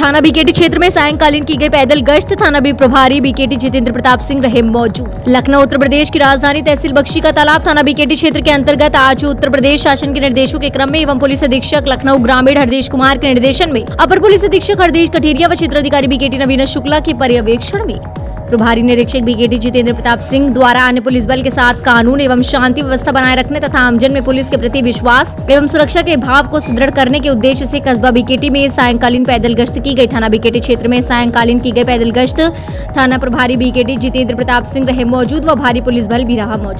थाना बीकेटी क्षेत्र में सायंकालीन की गई पैदल गश्त, थाना भी प्रभारी बीकेटी जितेंद्र प्रताप सिंह रहे मौजूद। लखनऊ, उत्तर प्रदेश की राजधानी तहसील बख्शी का तालाब थाना बीकेटी क्षेत्र के अंतर्गत आज उत्तर प्रदेश शासन के निर्देशों के क्रम में एवं पुलिस अधीक्षक लखनऊ ग्रामीण हरदेश कुमार के निर्देशन में अपर पुलिस अधीक्षक हरदेश कठेरिया व क्षेत्र अधिकारी बीकेटी नवीन शुक्ला के पर्यवेक्षण में प्रभारी निरीक्षक बीकेटी जितेंद्र प्रताप सिंह द्वारा अन्य पुलिस बल के साथ कानून एवं शांति व्यवस्था बनाए रखने तथा आमजन में पुलिस के प्रति विश्वास एवं सुरक्षा के भाव को सुदृढ़ करने के उद्देश्य से कस्बा बीकेटी में सायंकालीन पैदल गश्त की गई। थाना बीकेटी क्षेत्र में सायंकालीन की गई पैदल गश्त। थाना प्रभारी बीकेटी जितेंद्र प्रताप सिंह रहे मौजूद व भारी पुलिस बल भी रहा मौजूद।